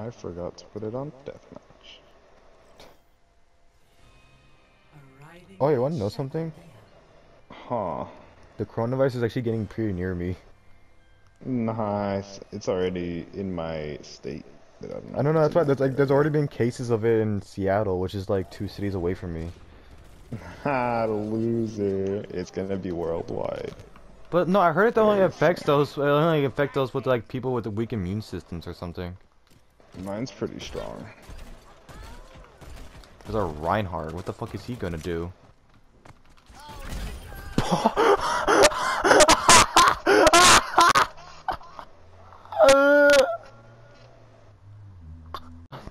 I forgot to put it on deathmatch. Oh, you want to know something? Huh. The coronavirus is actually getting pretty near me. Nice. It's already in my state. That I'm I don't know. That's why. There's like, there's already been cases of it in Seattle, which is like two cities away from me. Ha, loser. It's gonna be worldwide. But no, I heard it only affects those. It only affects those with like people with weak immune systems or something. Mine's pretty strong. There's a Reinhardt. What the fuck is he gonna do?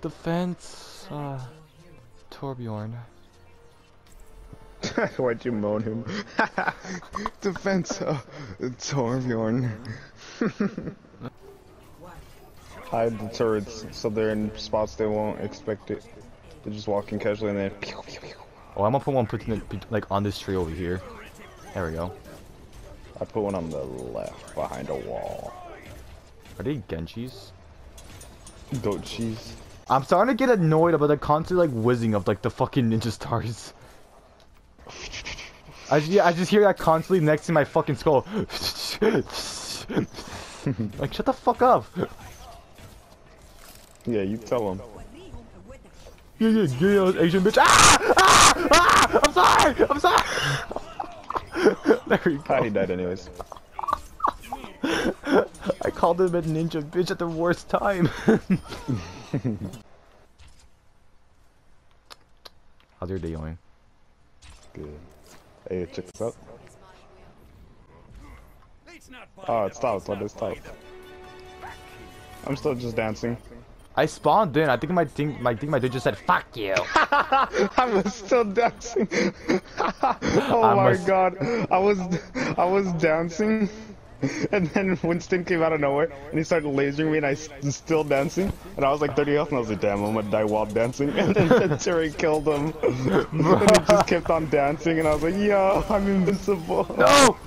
Defense, uh, Torbjorn. Why'd you moan him? Defense, uh, Torbjorn. Hide the turrets so they're in spots they won't expect it. They're just walking casually and then pew, pew, pew. Oh, I'm gonna put one like on this tree over here. There we go. I put one on the left behind a wall. Are they Genjis? Goat cheese. I'm starting to get annoyed about the constant like whizzing of like the fucking ninja stars. I just, yeah, I just hear that constantly next to my fucking skull. like shut the fuck up. Yeah, you tell him. Yeah, yeah, yeah, Asian bitch. Ah! Ah! Ah! I'm sorry! I'm sorry! there we Ah, he died anyways. I called him a ninja bitch at the worst time. How's your day going? Good. Hey, check this out. Oh, it stopped. Let it stop. I'm still just dancing. I spawned in. I think my thing, my thing, my dude just said "fuck you." I was still dancing. oh I my must- god. I was I was dancing and then Winston came out of nowhere and he started lasering me and I was still dancing and I was like 30 health and I was like damn I'm gonna die while dancing and then Terry killed him and he just kept on dancing and I was like yo I'm invincible No!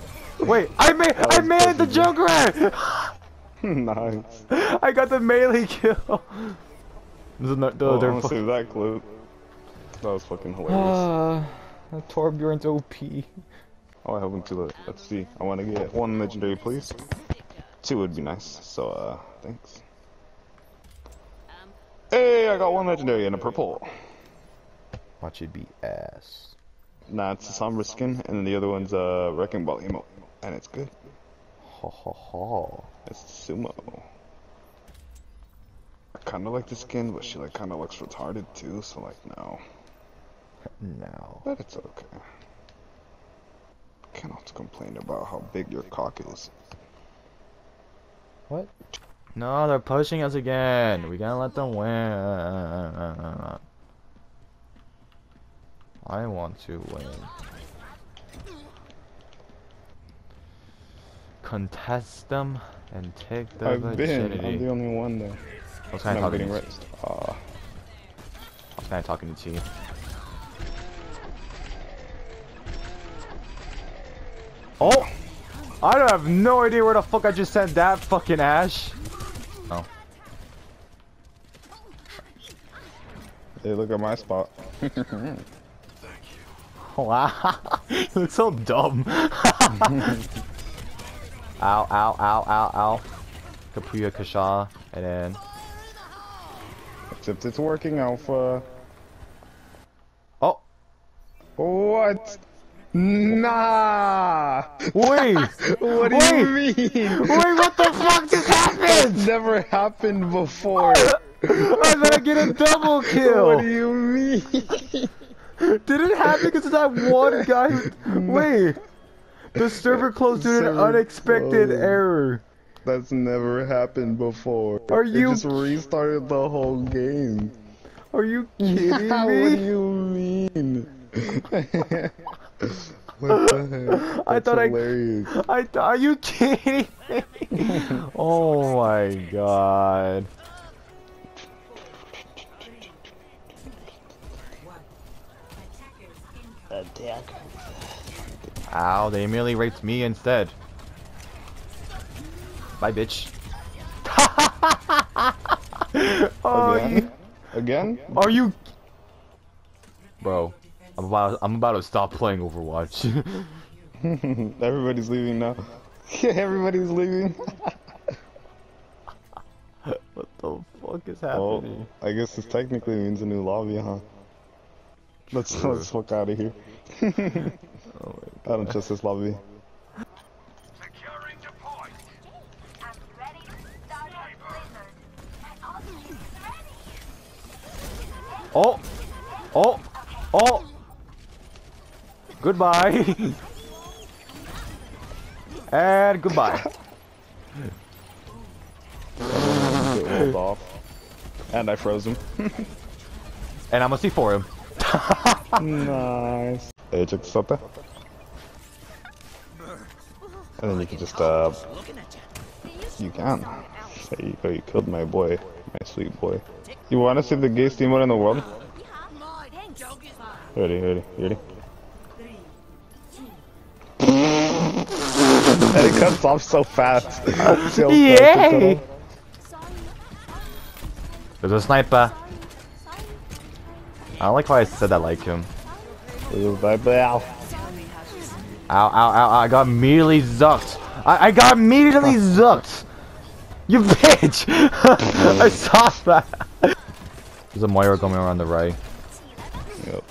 Wait, I made, I made the perfect. Nice I got the melee kill. This is not the oh, other. I'm gonna save that clip that was fucking hilarious Uh, Torbjorn's OP. oh I hope him to let's see I want to get one legendary please two would be nice so uh thanks Hey, I got one legendary and a purple. Watch it be ass. Nah, it's a Sombra skin, and then the other one's a uh, Wrecking Ball emote. And it's good. Ha ha ha. It's sumo. I kinda like the skin, but she like kinda looks retarded too, so like no. No. But it's okay. Cannot complain about how big your cock is. What? No, they're pushing us again. We gotta let them win. I want to win. Contest them and take the I've been. I'm the only one there. I was kind of I'm talking to rest. Ah, I was kind of talking to you. Oh! I don't have no idea where the fuck I just sent that fucking Ash. Oh. hey, look at my spot. Wow. you look so dumb. ow, ow, ow, ow, ow. Kapuya Kasha, and then. Except it's working, Alpha. Oh! What? Nah. Wait! What do Wait. you mean? Wait, what the fuck just happened? That's never happened before. I'm gonna get a double kill! What do you mean? Did it happen because of that one guy? who- Wait! The server closed due to an unexpected closed. error. That's never happened before. Are It you- just restarted the whole game. Are you kidding what me? do you mean? what the heck? I That's thought I- hilarious. I th- are you kidding me? oh my god. Ow, they merely raped me instead. Bye, bitch. Oh, Again? you, Again? are you? Bro, I'm about I'm about to stop playing Overwatch. Everybody's leaving now. Everybody's leaving. what the fuck is happening? I guess this technically means a new lobby, huh? Let's let's fuck out of here. Oh I don't trust this lobby. Securing the point. I'm ready to start a blizzard. And all is ready. Oh, oh, oh. Goodbye. and goodbye. Get rolled off. And I froze him. And I'm gonna see for him. nice. Hey, check this out there. And then you can just, uh... You can. There you go, you killed my boy. My sweet boy. You wanna see the gayest emote in the world? Ready, ready, ready? and it cuts off so fast. See how fast it cut Yay! There's a sniper. I don't like how I said that like him. It was like, "Ow." Ow, ow, I got immediately zucked. I, I got immediately zucked. You bitch! I saw that. There's a Moira coming around the right. Yep.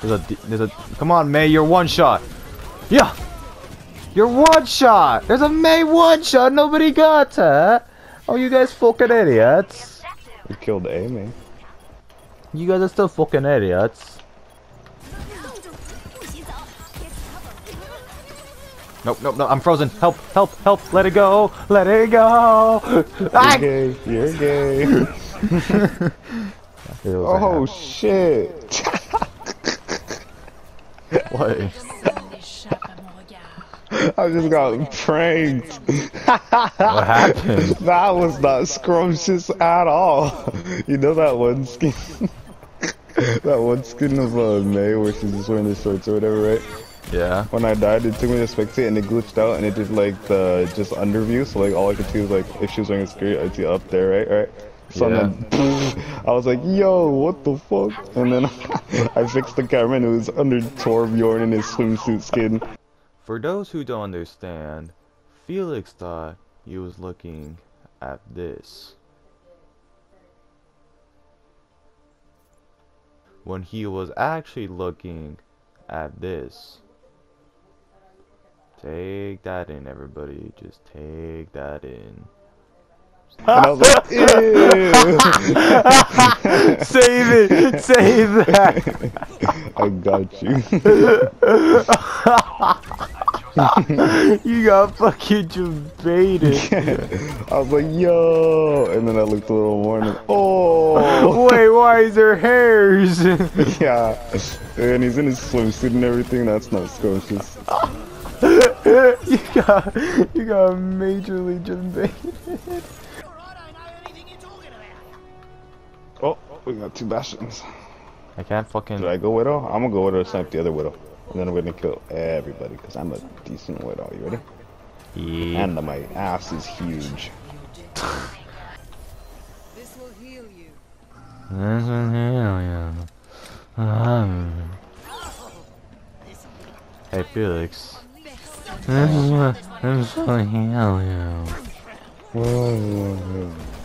There's a, d- there's a, come on, Mei, you're one shot. Yeah! You're one shot! There's a Mei one shot, nobody got that! Oh, you guys fucking idiots. You killed A, man. You guys are still fucking idiots. Nope, nope, no, I'm frozen. Help, help, help, let it go, let it go! You're Ah! gay. You're gay. oh, shit. What? I just got pranked. What happened? That was not scrumptious at all. You know that one skin? that one skin of uh, Mei where she's just wearing the shorts or whatever, right? Yeah. When I died, it took me to spectate and it glitched out and it did like the just under view. So like all I could see was like if she was wearing a skirt, I'd see up there, right? Right. So then I was like, yo, what the fuck? And then I fixed the camera and it was under Torbjorn in his swimsuit skin. For those who don't understand, Felix thought he was looking at this. When he was actually looking at this. Take that in, everybody. Just take that in. And I was like, ew. save it! Save that! I got you. you got fucking just baited. I was like, yo, and then I looked a little more and like, oh, Wait, why is there hairs? yeah. And he's in his swimsuit and everything. That's not scrumptious. you got you got majorly just baited. Oh, we got two bastions. I can't fucking. Did I go widow? I'm gonna go widow to snipe the other widow, and then I'm gonna kill everybody because I'm a decent widow. You ready? Yeah. And my ass is huge. This will heal you. Um. Oh. Hey Felix. This is what this is what hell yeah.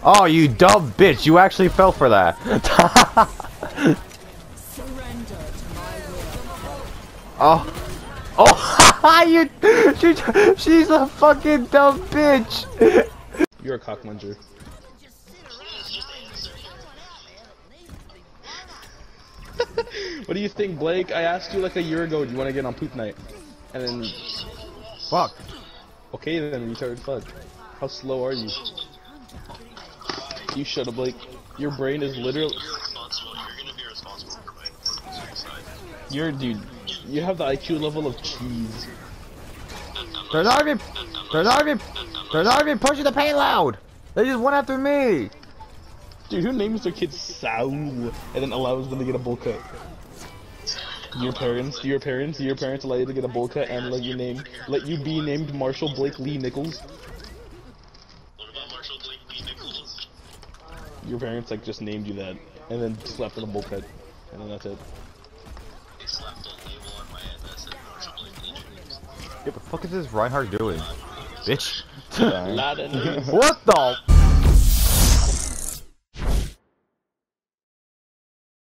Oh, you dumb bitch! You actually fell for that. oh, oh, you, she, she's a fucking dumb bitch. You're a cockmunger. what do you think, Blake? I asked you like a year ago, do you want to get on poop night? And then, Fuck. okay then, retarded fuck. How slow are you? You shut up, Blake. Your brain is literally. You're, dude, you have the IQ level of cheese. They're not even. They're not even. They're not even pushing the paint loud! They just went after me! Dude, who names their kid Sal and then allows them to get a bowl cut? Your parents, your parents, your parents allow you to get a bowl cut and let you name, let you be named Marshall Blake Lee Nichols. What about Marshall Blake Lee Nichols? Your parents like just named you that, and then slapped on a bowl cut, and then that's it. They slapped a label on my head that said Marshall Blake Lee Nichols. Yeah, what the fuck is this Reinhardt doing, bitch? what the?